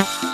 Bye.